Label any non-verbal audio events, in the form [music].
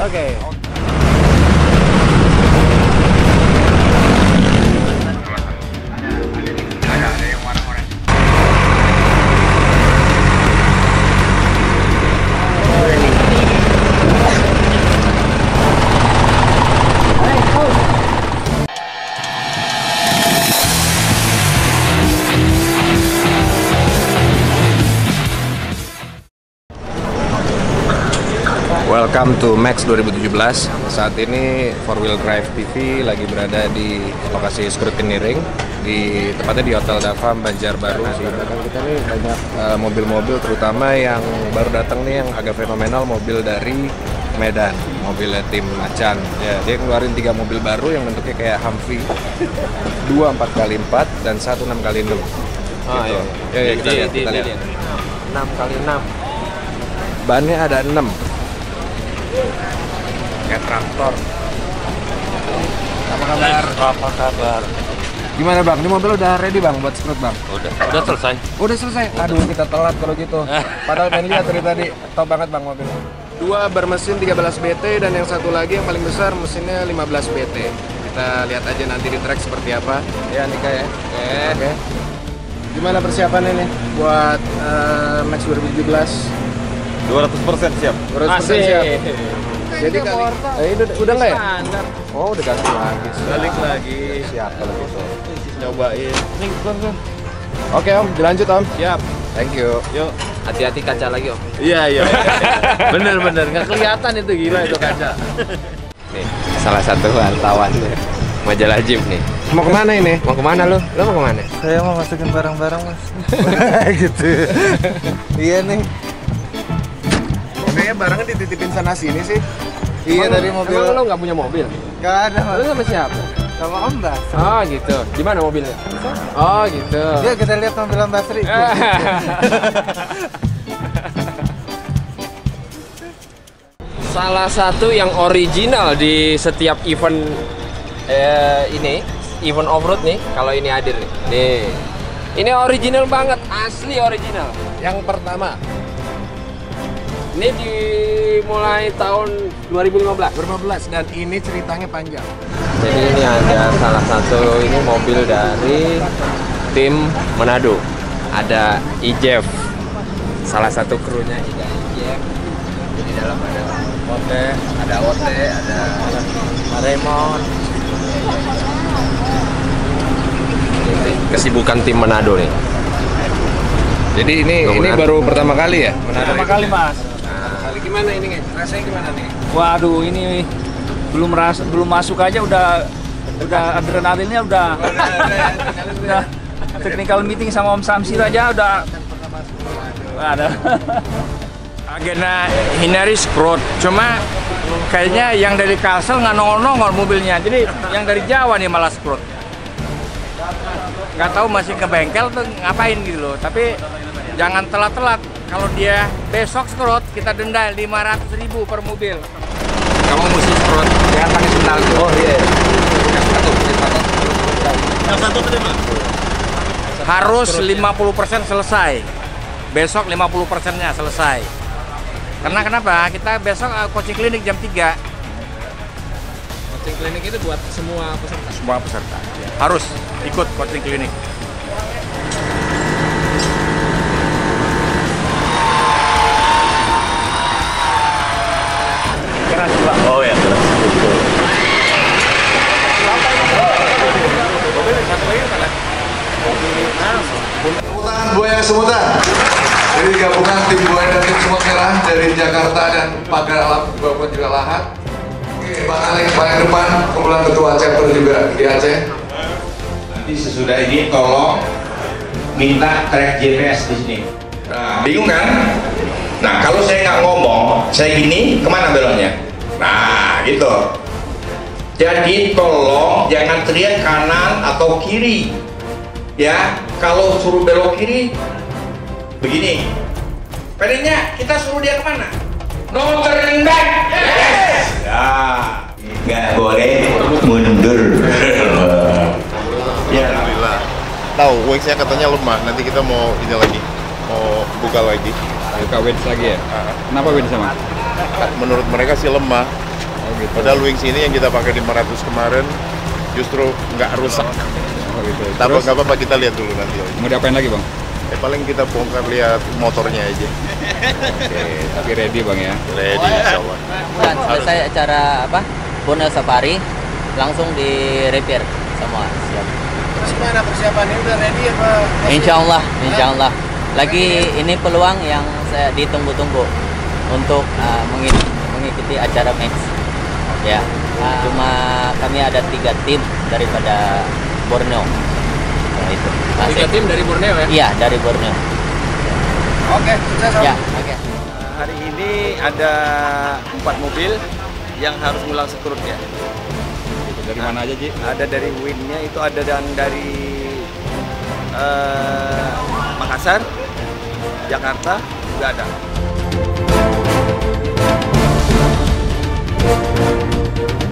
Oke. Welcome to Max 2017. Saat ini four wheel drive PV lagi berada di lokasi scrutineering di tepatnya di Hotel Dava Banjarbaru. Di belakang kita nih banyak eh, mobil-mobil terutama yang baru datang nih yang agak fenomenal mobil dari Medan, mobilnya tim Macan. Ya, dia ngeluarin tiga mobil baru yang bentuknya kayak Humvee, dua empat kali empat dan satu enam kali enam. Ah, Gitu. iya. Ya, ya, kita lihat, kita lihat. 6 kali 6 Bannya ada 6 Kayak traktor Apa kabar? Apa kabar? Gimana bang? Ini mobil udah ready bang buat scrut bang? Udah, udah selesai. Udah selesai? Aduh kita telat kalau gitu [laughs] Padahal pengen lihat dari tadi Top banget bang mobilnya Dua bermesin 13 BT dan yang satu lagi yang paling besar mesinnya 15 BT Kita lihat aja nanti di track seperti apa Ya Nika ya Oke Gimana persiapannya nih buat eh, Max 2017? 200% siap. 200% siap Jadi kali eh, udah, udah nggak ya? Oh udah ganti lagi Balik lagi. Siap kalau gitu Nyobain. Nih, bang, bang. Oke om, dilanjut om Siap. Thank you Yuk. Hati-hati kaca lagi, Om. Iya, iya. [laughs] bener, bener. Nggak kelihatan itu gila itu kaca. Nih, salah satu wartawan majalah Jeep nih. Mau ke mana ini? Mau ke mana lu? Lu mau ke mana? Saya mau masukin barang-barang mas [laughs] gitu Iya nih Kayaknya barangnya dititipin sana sini sih Iya dari mobil Emang lu nggak punya mobil? Gak ada Lu sama siapa? Sama Om Bas Oh gitu. Gimana mobilnya? Oh gitu. Yuk kita lihat mobil Om Basri [laughs] Salah satu yang original di setiap event eh, ini, event off-road nih, kalau ini hadir nih. Nih. Ini original banget, asli original. Yang pertama Ini dimulai tahun 2015. 15 dan ini ceritanya panjang Jadi ini ada salah satu ini mobil dari tim Manado. Ada Ijef. Salah satu krunya juga Ijef. Jadi dalam ada Ote, ada Ote, ada Raymond. Kesibukan tim Manado nih. Jadi ini Kemudian- ini baru pertama kali ya? Pertama kali mas. Gimana ini? Nge? Rasanya gimana nih? Waduh ini belum ras belum masuk aja udah udah adrenalinnya udah udah technical meeting sama Om Samsir aja udah ada. agenda hindari scrot cuma kayaknya yang dari Kalsel nggak nongol-nongol mobilnya jadi yang dari Jawa nih malah scrot nggak tahu masih ke bengkel tuh ngapain gitu loh tapi jangan telat-telat kalau dia besok scrot kita denda 500.000 ribu per mobil. Kamu mesti scroll, jangan pakai sendal. Oh iya. Satu, satu. harus 50% selesai. Besok 50% nya selesai. Karena kenapa? Kita besok eh, coaching klinik jam 3 Coaching klinik itu buat semua peserta. semua peserta. Harus ikut coaching klinik Oh ya. Semutan Buaya Semutan Jadi gabungan tim Buaya dan tim Semut Merah dari Jakarta dan Pagar Alam maupun juga Lahat Bang Alek paling depan, kumpulan ketua chapter juga di Aceh Nanti sesudah ini tolong minta track GPS di sini. Nah, bingung kan? Nah, kalau saya nggak ngomong, saya gini, ke mana beloknya? Nah, gitu. Jadi tolong jangan teriak kanan atau kiri. Ya, kalau suruh belok kiri, begini. Pedenya kita suruh dia ke mana? No turning back. Yes. Ya, nggak boleh mundur. [laughs] ya, Tahu, wings-nya katanya lemah. Nanti kita mau ini lagi. Mau buka lagi. Buka wins lagi ya? Kenapa wins sama? Menurut mereka sih lemah. Oh gitu. Padahal wings ini yang kita pakai 500 kemarin justru nggak rusak. Oh gitu. Tapi Terus nggak apa-apa kita lihat dulu nanti. mau diapain lagi bang? Eh, paling kita bongkar lihat motornya aja. Oke, tapi ready bang ya. Ready, insya Allah. Bukan, selesai acara apa? Borneo Safari langsung di repair semua siap. Gimana persiapannya udah ready apa? Insya Allah, insya Allah. Lagi ini peluang yang saya ditunggu-tunggu untuk uh, mengi- mengikuti acara Max. Ya, uh, cuma kami ada tiga tim daripada Borneo. Nah, itu. Nah, Tiga tim dari Borneo ya? Iya, dari Borneo. Oke, sukses. Ya, oke. Nah, hari ini ada empat mobil yang harus ngulang sekrutnya. Dari mana aja, Ji? Ada dari Winnya, itu ada dan dari uh, Makassar, Jakarta juga ada. Thank you.